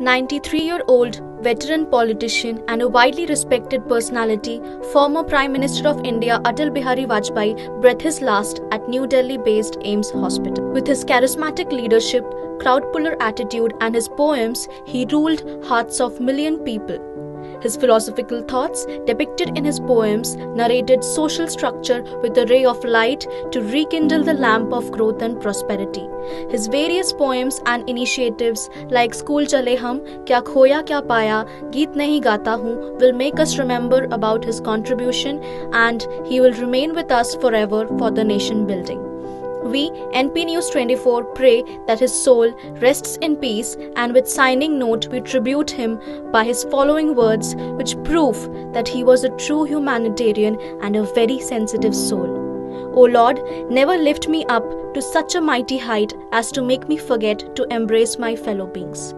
93 year old veteran politician and a widely respected personality, former Prime Minister of India Atal Bihari Vajpayee breathed his last at New Delhi based AIIMS Hospital. With his charismatic leadership, crowd puller attitude, and his poems, he ruled hearts of million people. His philosophical thoughts, depicted in his poems, narrated social structure with a ray of light to rekindle the lamp of growth and prosperity. His various poems and initiatives like School Chale Hum, Kya Khoya Kya Paya, Geet Nahi Gata Hu will make us remember about his contribution and he will remain with us forever for the nation building. We, NP News 24, pray that his soul rests in peace, and with signing note, we tribute him by his following words, which prove that he was a true humanitarian and a very sensitive soul. O Lord, never lift me up to such a mighty height as to make me forget to embrace my fellow beings.